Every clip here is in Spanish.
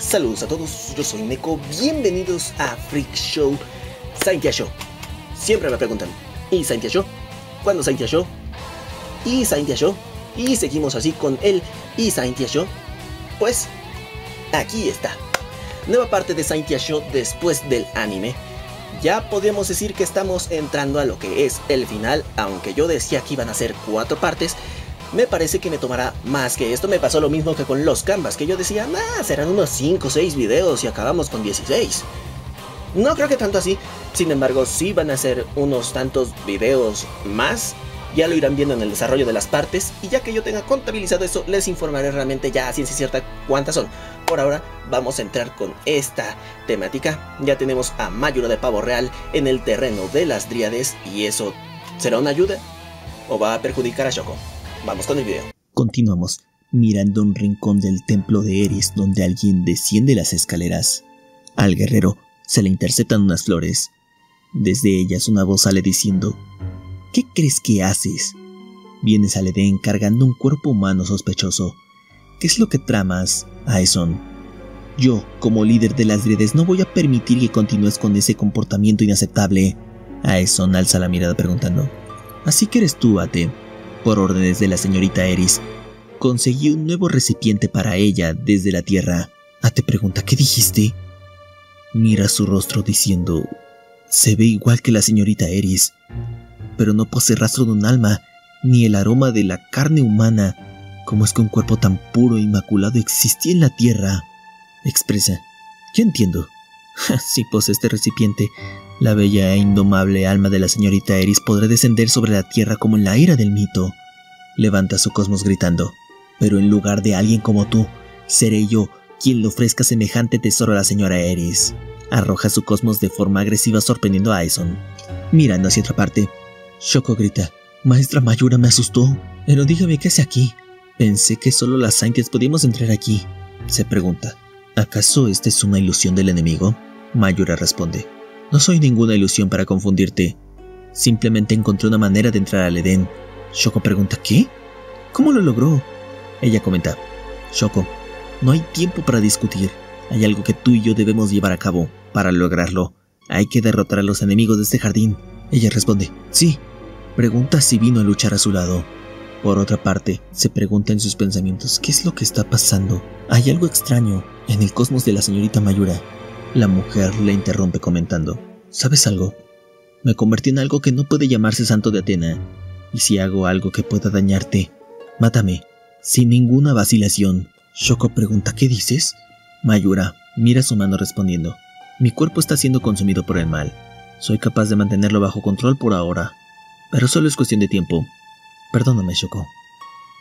Saludos a todos, yo soy Neko, bienvenidos a Freak Show Saintia Show. Siempre me preguntan, ¿y Saintia Show? ¿Cuándo Saintia Show? ¿Y Saintia Show? Y seguimos así con el ¿y Show? Pues, aquí está. Nueva parte de Saintia Show después del anime. Ya podemos decir que estamos entrando a lo que es el final, aunque yo decía que iban a ser cuatro partes, me parece que me tomará más que esto. Me pasó lo mismo que con los canvas, que yo decía, nah, serán unos 5 o 6 videos y acabamos con 16. No creo que tanto así, sin embargo, sí van a ser unos tantos videos más. Ya lo irán viendo en el desarrollo de las partes y ya que yo tenga contabilizado eso, les informaré realmente ya a ciencia cierta cuántas son. Por ahora vamos a entrar con esta temática. Ya tenemos a Mayura de Pavo Real en el terreno de las Dríades y eso será una ayuda o va a perjudicar a Shoko. Vamos con el video. Continuamos mirando un rincón del templo de Eris donde alguien desciende las escaleras. Al guerrero se le interceptan unas flores. Desde ellas una voz sale diciendo, ¿Qué crees que haces? Vienes al Edén cargando un cuerpo humano sospechoso. ¿Qué es lo que tramas, Aeson? Yo, como líder de las Dredes, no voy a permitir que continúes con ese comportamiento inaceptable. Aeson alza la mirada preguntando. Así que eres tú, Ate por órdenes de la señorita Eris, conseguí un nuevo recipiente para ella desde la tierra. Ah, te pregunta, ¿qué dijiste? Mira su rostro diciendo, se ve igual que la señorita Eris, pero no posee rastro de un alma, ni el aroma de la carne humana. ¿Cómo es que un cuerpo tan puro e inmaculado existía en la tierra? Expresa, yo entiendo. si posee este recipiente, la bella e indomable alma de la señorita Eris podrá descender sobre la tierra como en la ira del mito. Levanta su cosmos gritando, pero en lugar de alguien como tú, seré yo quien le ofrezca semejante tesoro a la señora Eris. Arroja su cosmos de forma agresiva sorprendiendo a Aison. Mirando hacia otra parte, Shoko grita, Maestra Mayura me asustó, pero dígame qué hace aquí. Pensé que solo las Saintes podíamos entrar aquí. Se pregunta, ¿acaso esta es una ilusión del enemigo? Mayura responde, no soy ninguna ilusión para confundirte. Simplemente encontré una manera de entrar al Edén. Shoko pregunta, ¿qué? ¿Cómo lo logró? Ella comenta, Shoko, no hay tiempo para discutir. Hay algo que tú y yo debemos llevar a cabo. Para lograrlo, hay que derrotar a los enemigos de este jardín. Ella responde, sí. Pregunta si vino a luchar a su lado. Por otra parte, se pregunta en sus pensamientos qué es lo que está pasando. Hay algo extraño en el cosmos de la señorita Mayura. La mujer le interrumpe comentando, ¿sabes algo? Me convertí en algo que no puede llamarse santo de Atena, y si hago algo que pueda dañarte, mátame, sin ninguna vacilación. Shoko pregunta, ¿qué dices? Mayura mira su mano respondiendo, mi cuerpo está siendo consumido por el mal. Soy capaz de mantenerlo bajo control por ahora, pero solo es cuestión de tiempo. Perdóname, Shoko.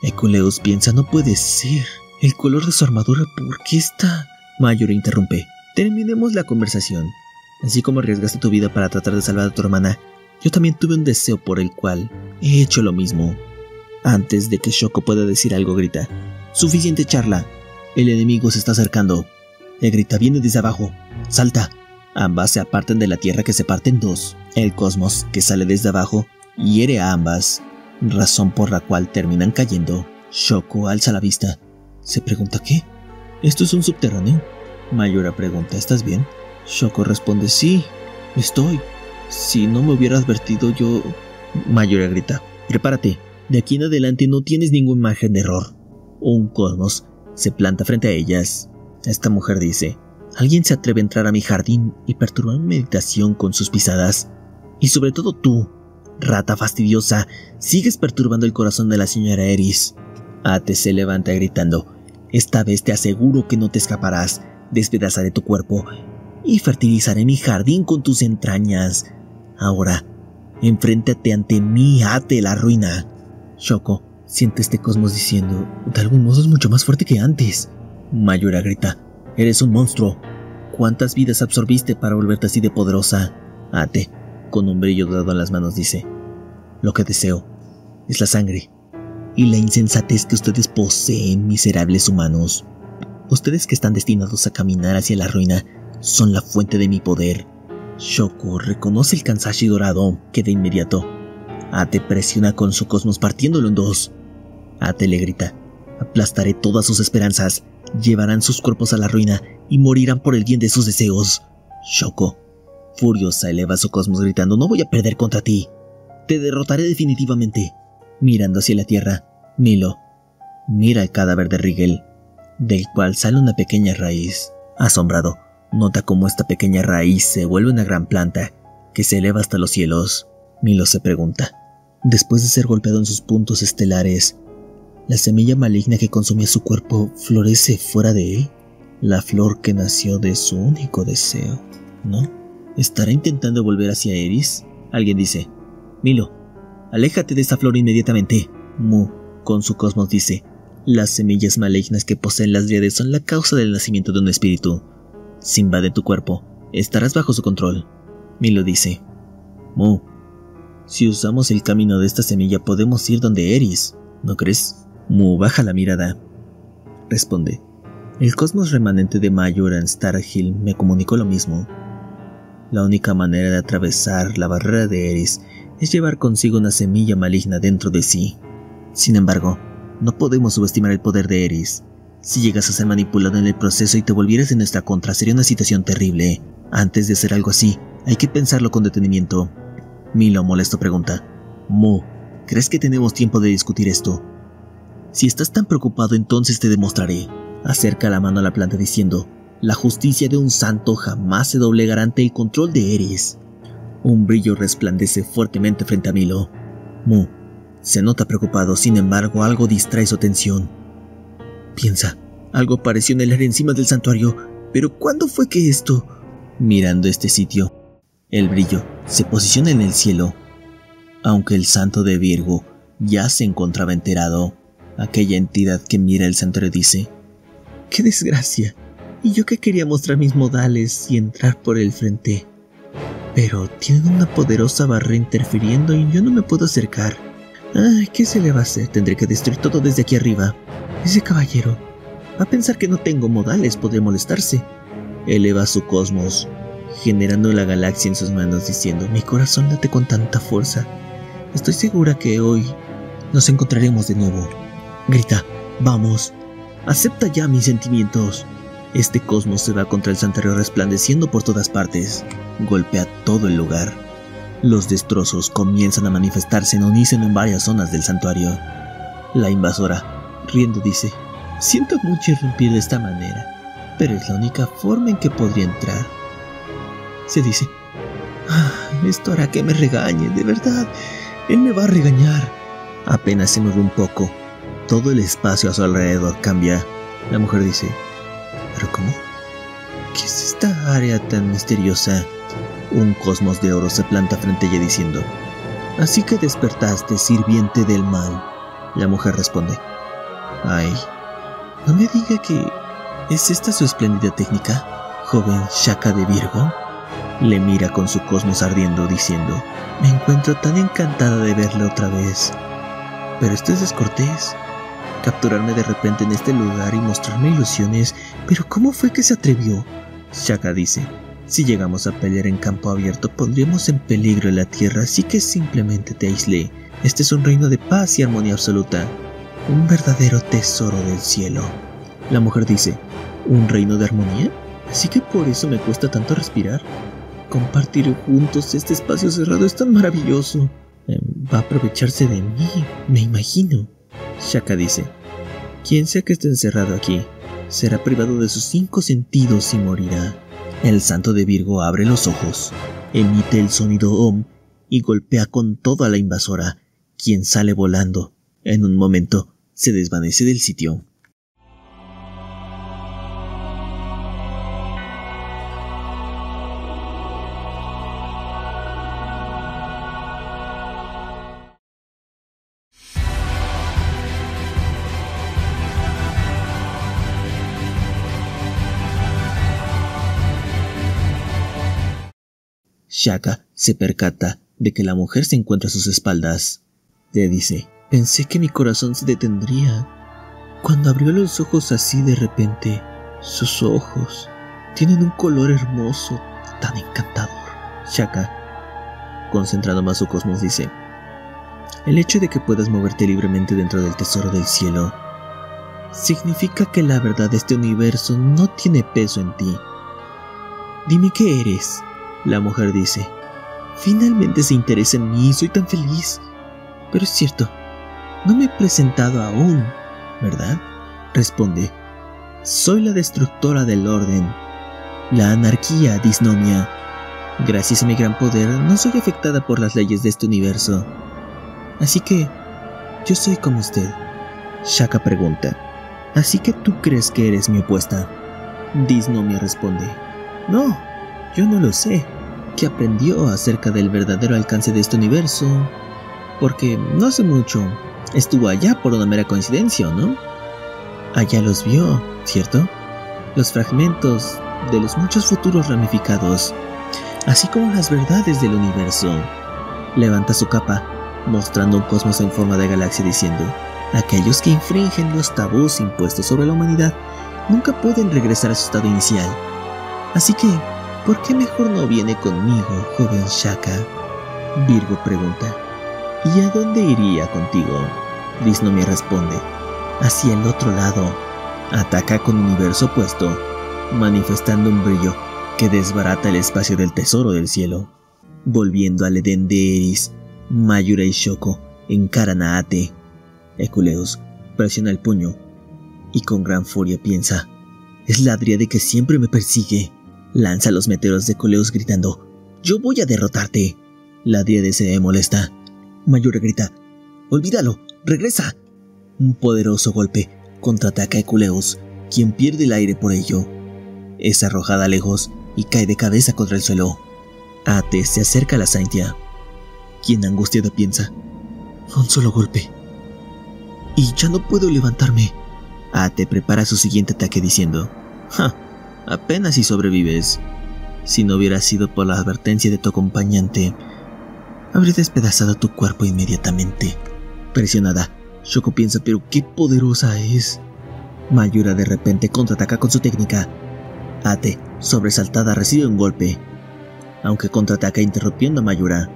Eculeus piensa, no puede ser. El color de su armadura, ¿por qué está? Mayura interrumpe. Terminemos la conversación. Así como arriesgaste tu vida para tratar de salvar a tu hermana, yo también tuve un deseo por el cual he hecho lo mismo. Antes de que Shoko pueda decir algo, grita. Suficiente charla. El enemigo se está acercando. Le grita, viene desde abajo. Salta. Ambas se apartan de la tierra que se parte en dos. El cosmos, que sale desde abajo, hiere a ambas, razón por la cual terminan cayendo. Shoko alza la vista. Se pregunta qué. ¿Esto es un subterráneo? Mayura pregunta, ¿estás bien? Shoko responde, sí, estoy. Si no me hubiera advertido yo... Mayura grita, prepárate, de aquí en adelante no tienes ningún margen de error. Un cosmos se planta frente a ellas. Esta mujer dice, alguien se atreve a entrar a mi jardín y perturbar mi meditación con sus pisadas. Y sobre todo tú, rata fastidiosa, sigues perturbando el corazón de la señora Eris. Ate se levanta gritando, esta vez te aseguro que no te escaparás despedazaré tu cuerpo y fertilizaré mi jardín con tus entrañas. Ahora, enfréntate ante mí, ate la ruina. Shoko siente este cosmos diciendo, de algún modo es mucho más fuerte que antes. Mayura grita, eres un monstruo. ¿Cuántas vidas absorbiste para volverte así de poderosa? Ate, con un brillo dado en las manos, dice, lo que deseo es la sangre y la insensatez que ustedes poseen, miserables humanos. Ustedes que están destinados a caminar hacia la ruina son la fuente de mi poder. Shoko reconoce el Kansashi dorado que de inmediato Ate presiona con su cosmos partiéndolo en dos. Ate le grita, aplastaré todas sus esperanzas, llevarán sus cuerpos a la ruina y morirán por el bien de sus deseos. Shoko, furiosa, eleva su cosmos gritando, no voy a perder contra ti. Te derrotaré definitivamente. Mirando hacia la tierra, Milo mira el cadáver de Rigel, del cual sale una pequeña raíz. Asombrado, nota cómo esta pequeña raíz se vuelve una gran planta que se eleva hasta los cielos. Milo se pregunta, después de ser golpeado en sus puntos estelares, ¿la semilla maligna que consumía su cuerpo florece fuera de él? La flor que nació de su único deseo, ¿no? ¿Estará intentando volver hacia Eris? Alguien dice, Milo, aléjate de esta flor inmediatamente. Mu, con su cosmos, dice, las semillas malignas que poseen las dríades son la causa del nacimiento de un espíritu. Si invade tu cuerpo, estarás bajo su control. Milo dice, Mu, si usamos el camino de esta semilla podemos ir donde Eris, ¿no crees? Mu baja la mirada. Responde, el cosmos remanente de Mayor en Starhill me comunicó lo mismo. La única manera de atravesar la barrera de Eris es llevar consigo una semilla maligna dentro de sí. Sin embargo, no podemos subestimar el poder de Eris. Si llegas a ser manipulado en el proceso y te volvieras en nuestra contra, sería una situación terrible. Antes de hacer algo así, hay que pensarlo con detenimiento. Milo molesto pregunta. Mo, ¿crees que tenemos tiempo de discutir esto? Si estás tan preocupado, entonces te demostraré. Acerca la mano a la planta diciendo, la justicia de un santo jamás se doblegará ante el control de Eris. Un brillo resplandece fuertemente frente a Milo. Mu, se nota preocupado, sin embargo, algo distrae su atención. Piensa, algo apareció en el área encima del santuario, pero ¿cuándo fue que esto? Mirando este sitio, el brillo se posiciona en el cielo. Aunque el santo de Virgo ya se encontraba enterado, aquella entidad que mira el santuario dice, ¡Qué desgracia! Y yo que quería mostrar mis modales y entrar por el frente. Pero tienen una poderosa barra interfiriendo y yo no me puedo acercar. Ay, ¿qué se le va a hacer? Tendré que destruir todo desde aquí arriba. Ese caballero, a pensar que no tengo modales, podría molestarse. Eleva su cosmos, generando la galaxia en sus manos, diciendo, mi corazón late con tanta fuerza. Estoy segura que hoy nos encontraremos de nuevo. Grita, vamos, acepta ya mis sentimientos. Este cosmos se va contra el santuario resplandeciendo por todas partes. Golpea todo el lugar. Los destrozos comienzan a manifestarse en unísono en varias zonas del santuario. La invasora, riendo, dice, Siento mucho irrumpir de esta manera, pero es la única forma en que podría entrar. Se dice, ah, esto hará que me regañe, de verdad, él me va a regañar. Apenas se mueve un poco, todo el espacio a su alrededor cambia. La mujer dice, ¿pero cómo? ¿Qué es esta área tan misteriosa? Un cosmos de oro se planta frente a ella diciendo, Así que despertaste, sirviente del mal. La mujer responde, Ay, no me diga que... ¿Es esta su espléndida técnica, joven Shaka de Virgo? Le mira con su cosmos ardiendo diciendo, Me encuentro tan encantada de verle otra vez. Pero esto es descortés. Capturarme de repente en este lugar y mostrarme ilusiones, pero ¿cómo fue que se atrevió? Shaka dice, si llegamos a pelear en campo abierto pondríamos en peligro la tierra, así que simplemente te aislé. Este es un reino de paz y armonía absoluta, un verdadero tesoro del cielo. La mujer dice, ¿un reino de armonía? Así que por eso me cuesta tanto respirar. Compartir juntos este espacio cerrado es tan maravilloso. Em, va a aprovecharse de mí, me imagino. Shaka dice, quien sea que esté encerrado aquí, será privado de sus cinco sentidos y morirá. El santo de Virgo abre los ojos, emite el sonido Om y golpea con todo a la invasora, quien sale volando. En un momento se desvanece del sitio. Shaka se percata de que la mujer se encuentra a sus espaldas. Le dice, pensé que mi corazón se detendría. Cuando abrió los ojos así de repente, sus ojos tienen un color hermoso, tan encantador. Shaka, concentrando más su cosmos, dice, el hecho de que puedas moverte libremente dentro del tesoro del cielo significa que la verdad de este universo no tiene peso en ti. Dime qué eres, la mujer dice. Finalmente se interesa en mí, soy tan feliz. Pero es cierto, no me he presentado aún, ¿verdad? Responde. Soy la destructora del orden, la anarquía, disnomia. Gracias a mi gran poder, no soy afectada por las leyes de este universo. Así que, yo soy como usted. Shaka pregunta. Así que tú crees que eres mi opuesta. Disnomia responde. No, yo no lo sé. ¿Qué aprendió acerca del verdadero alcance de este universo? Porque no hace mucho estuvo allá por una mera coincidencia, ¿no? Allá los vio, ¿cierto? Los fragmentos de los muchos futuros ramificados, así como las verdades del universo. Levanta su capa, mostrando un cosmos en forma de galaxia diciendo, aquellos que infringen los tabús impuestos sobre la humanidad nunca pueden regresar a su estado inicial. Así que, ¿por qué mejor no viene conmigo, joven Shaka? Virgo pregunta. ¿Y a dónde iría contigo? me responde. Hacia el otro lado. Ataca con universo opuesto manifestando un brillo que desbarata el espacio del tesoro del cielo. Volviendo al Edén de Eris, Mayura y Shoko encaran a Ate. Eculeus presiona el puño y con gran furia piensa: Es la de que siempre me persigue. Lanza los meteoros de Eculeus gritando: Yo voy a derrotarte. La Dríade se molesta. Mayura grita: Olvídalo, regresa. Un poderoso golpe contraataca a Eculeus, quien pierde el aire por ello es arrojada lejos y cae de cabeza contra el suelo. Ate se acerca a la Saintia, quien angustiada piensa, un solo golpe. Y ya no puedo levantarme. Ate prepara su siguiente ataque diciendo, ja, apenas si sobrevives. Si no hubiera sido por la advertencia de tu acompañante, habría despedazado tu cuerpo inmediatamente. Presionada, Shoko piensa, pero qué poderosa es. Mayura de repente contraataca con su técnica Ate, sobresaltada, recibe un golpe, aunque contraataca interrumpiendo a Mayura.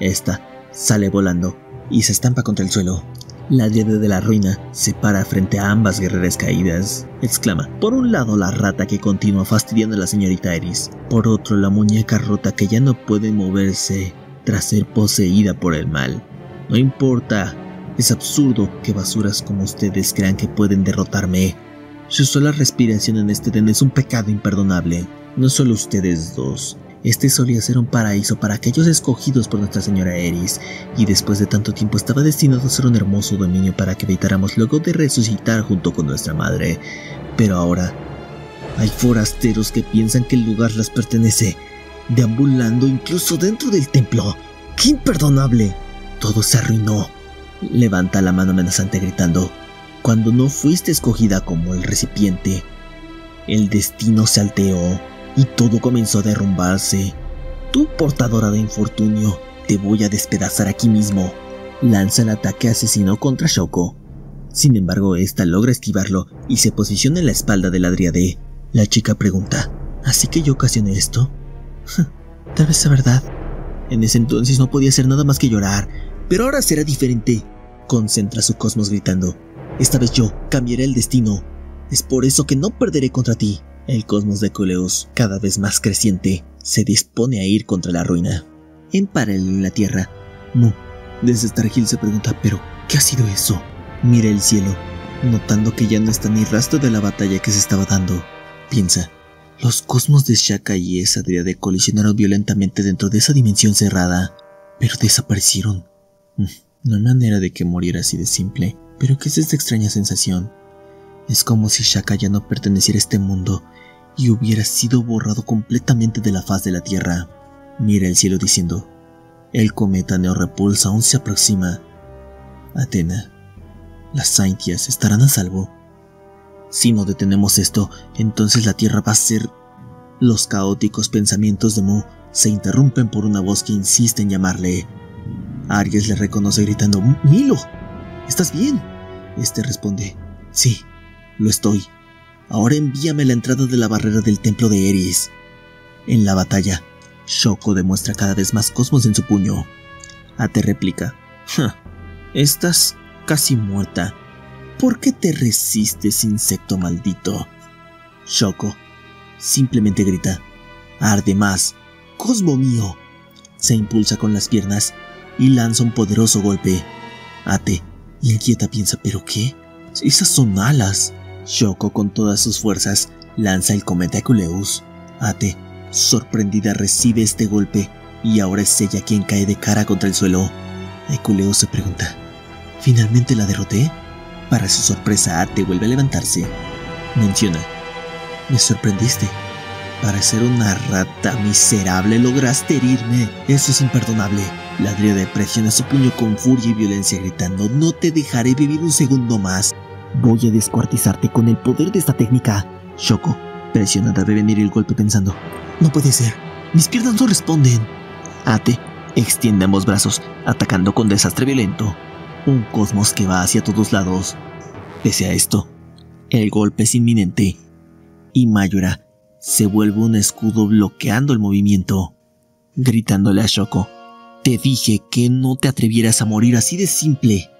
Esta sale volando y se estampa contra el suelo. La diade de la ruina se para frente a ambas guerreras caídas. Exclama, por un lado la rata que continúa fastidiando a la señorita Eris, por otro la muñeca rota que ya no puede moverse tras ser poseída por el mal. No importa, es absurdo que basuras como ustedes crean que pueden derrotarme. Su sola respiración en este den es un pecado imperdonable. No solo ustedes dos. Este solía ser un paraíso para aquellos escogidos por Nuestra Señora Eris, y después de tanto tiempo estaba destinado a ser un hermoso dominio para que habitáramos luego de resucitar junto con nuestra madre. Pero ahora hay forasteros que piensan que el lugar les pertenece, deambulando incluso dentro del templo. ¡Qué imperdonable! Todo se arruinó. Levanta la mano amenazante gritando cuando no fuiste escogida como el recipiente. El destino se alteró y todo comenzó a derrumbarse. Tú, portadora de infortunio, te voy a despedazar aquí mismo. Lanza el ataque asesino contra Shoko. Sin embargo, esta logra esquivarlo y se posiciona en la espalda de la Driade. La chica pregunta: ¿Así que yo ocasioné esto? Tal vez sea verdad. En ese entonces no podía hacer nada más que llorar, pero ahora será diferente. Concentra su cosmos gritando: esta vez yo cambiaré el destino. Es por eso que no perderé contra ti. El cosmos de Coleus, cada vez más creciente, se dispone a ir contra la ruina. En paralelo en la Tierra, Mu, desde Starhill se pregunta, pero, ¿qué ha sido eso? Mira el cielo, notando que ya no está ni rastro de la batalla que se estaba dando. Piensa, los cosmos de Shaka y esa de colisionaron violentamente dentro de esa dimensión cerrada, pero desaparecieron. Mm, no hay manera de que muriera así de simple. Pero ¿qué es esta extraña sensación? Es como si Shaka ya no perteneciera a este mundo y hubiera sido borrado completamente de la faz de la Tierra. Mira el cielo diciendo, el cometa Neorepulsa aún se aproxima. Atena, las Saintias estarán a salvo. Si no detenemos esto, entonces la Tierra va a ser... Los caóticos pensamientos de Mu se interrumpen por una voz que insiste en llamarle. Aries le reconoce gritando, Milo. ¿Estás bien? Este responde, sí, lo estoy. Ahora envíame la entrada de la barrera del templo de Eris. En la batalla, Shoko demuestra cada vez más cosmos en su puño. Ate replica, estás casi muerta. ¿Por qué te resistes, insecto maldito? Shoko simplemente grita. Arde más. Cosmo mío. Se impulsa con las piernas y lanza un poderoso golpe. Ate, inquieta piensa, ¿pero qué? Esas son alas. Shoko con todas sus fuerzas lanza el cometa Eculeus. Ate, sorprendida, recibe este golpe y ahora es ella quien cae de cara contra el suelo. Eculeus se pregunta, ¿finalmente la derroté? Para su sorpresa, Ate vuelve a levantarse. Menciona, me sorprendiste. Para ser una rata miserable lograste herirme. Eso es imperdonable. La de presiona su puño con furia y violencia gritando, no te dejaré vivir un segundo más. Voy a descuartizarte con el poder de esta técnica. Shoko, presionada de venir el golpe pensando, no puede ser. Mis piernas no responden. Ate, extiende ambos brazos, atacando con desastre violento. Un cosmos que va hacia todos lados. Pese a esto, el golpe es inminente y Mayura se vuelve un escudo bloqueando el movimiento, gritándole a Shoko, te dije que no te atrevieras a morir así de simple.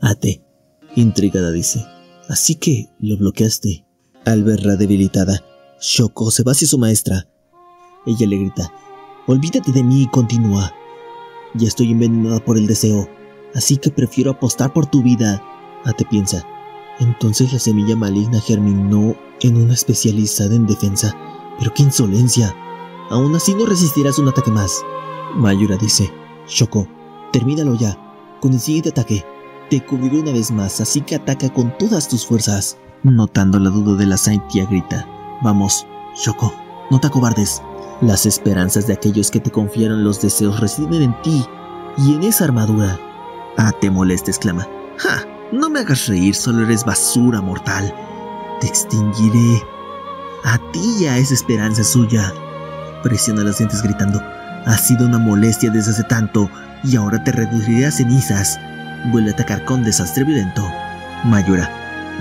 Ate, intrigada dice, así que lo bloqueaste. Al verla debilitada, Shoko se va hacia su maestra. Ella le grita, olvídate de mí y continúa. Ya estoy envenenada por el deseo, así que prefiero apostar por tu vida. Ate piensa, entonces la semilla maligna germinó en una especializada en defensa. Pero qué insolencia. Aún así no resistirás un ataque más. Mayura dice, Shoko, termínalo ya. Con el siguiente ataque, te cubriré una vez más, así que ataca con todas tus fuerzas. Notando la duda de la Saintia grita, Vamos, Shoko, no te acobardes. Las esperanzas de aquellos que te confiaron los deseos residen en ti y en esa armadura. Ah, te molesta, exclama. ¡Ja! No me hagas reír, solo eres basura mortal. Te extinguiré. A ti y a esa esperanza suya. Presiona los dientes gritando. Ha sido una molestia desde hace tanto y ahora te reduciré a cenizas. Vuelve a atacar con desastre violento. Mayura,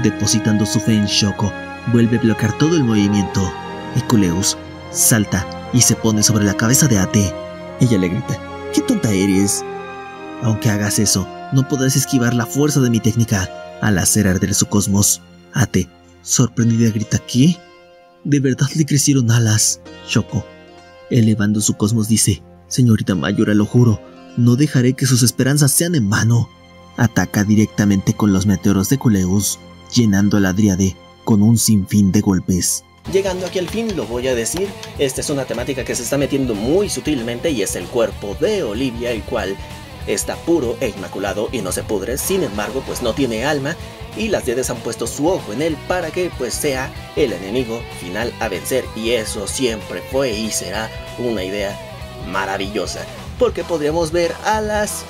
depositando su fe en Shoko, vuelve a bloquear todo el movimiento. Eculeus salta y se pone sobre la cabeza de Ate. Ella le grita, ¿qué tonta eres? Aunque hagas eso, no podrás esquivar la fuerza de mi técnica. Al hacer arder su cosmos, Ate, sorprendida, grita ¿qué? ¿De verdad le crecieron alas? Shoko, elevando su cosmos, dice, Señorita Mayura, lo juro, no dejaré que sus esperanzas sean en vano. Ataca directamente con los meteoros de Culeus, llenando la Dríade con un sinfín de golpes. Llegando aquí al fin, lo voy a decir, esta es una temática que se está metiendo muy sutilmente y es el cuerpo de Olivia, el cual está puro e inmaculado y no se pudre, sin embargo pues no tiene alma y las dioses han puesto su ojo en él para que pues sea el enemigo final a vencer y eso siempre fue y será una idea maravillosa porque podríamos ver a las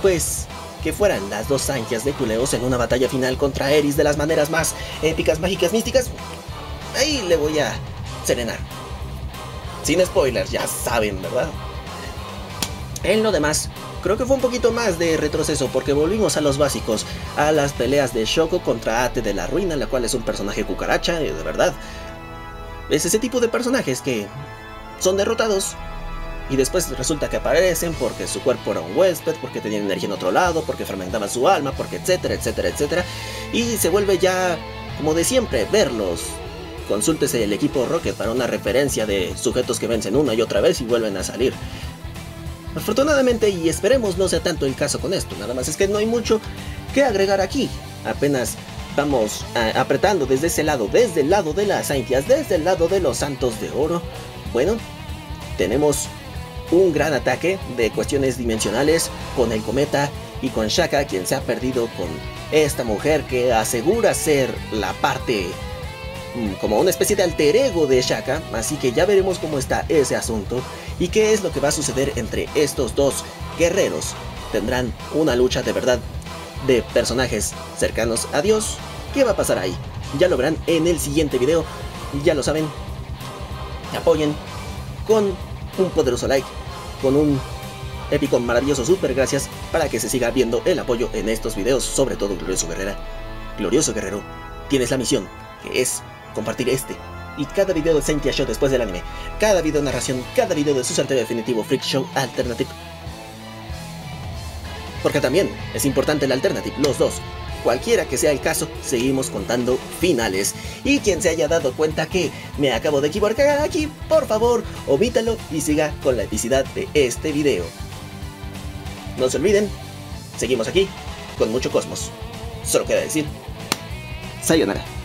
pues que fueran las dos angias de Culeos en una batalla final contra Eris de las maneras más épicas, mágicas, místicas. Ahí le voy a serenar. Sin spoilers, ya saben, ¿verdad? En lo demás, creo que fue un poquito más de retroceso porque volvimos a los básicos, a las peleas de Shoko contra Ate de la Ruina, la cual es un personaje cucaracha, de verdad. Es ese tipo de personajes que son derrotados y después resulta que aparecen porque su cuerpo era un huésped, porque tenían energía en otro lado, porque fermentaban su alma, porque etcétera, etcétera, etcétera. Y se vuelve ya como de siempre verlos. Consúltese el equipo Rocket para una referencia de sujetos que vencen una y otra vez y vuelven a salir. Afortunadamente, y esperemos no sea tanto el caso con esto, nada más es que no hay mucho que agregar aquí. Apenas vamos apretando desde ese lado, desde el lado de las Saintias, desde el lado de los Santos de Oro. Bueno, tenemos un gran ataque de cuestiones dimensionales con el cometa y con Shaka, quien se ha perdido con esta mujer que asegura ser la parte mm, como una especie de alter ego de Shaka, así que ya veremos cómo está ese asunto y qué es lo que va a suceder entre estos dos guerreros. Tendrán una lucha de verdad de personajes cercanos a Dios. ¿Qué va a pasar ahí? Ya lo verán en el siguiente video. Ya lo saben. Apoyen con un poderoso like, con un épico, maravilloso super gracias para que se siga viendo el apoyo en estos videos, sobre todo Glorioso Guerrera. Glorioso Guerrero, tienes la misión, que es compartir este y cada video de Sentia Show después del anime, cada video de narración, cada video de su sorteo definitivo Freak Show Alternative. Porque también es importante el Alternative, los dos. Cualquiera que sea el caso, seguimos contando finales. Y quien se haya dado cuenta que me acabo de equivocar aquí, por favor, omítalo y siga con la epicidad de este video. No se olviden, seguimos aquí con mucho cosmos. Solo queda decir, sayonara.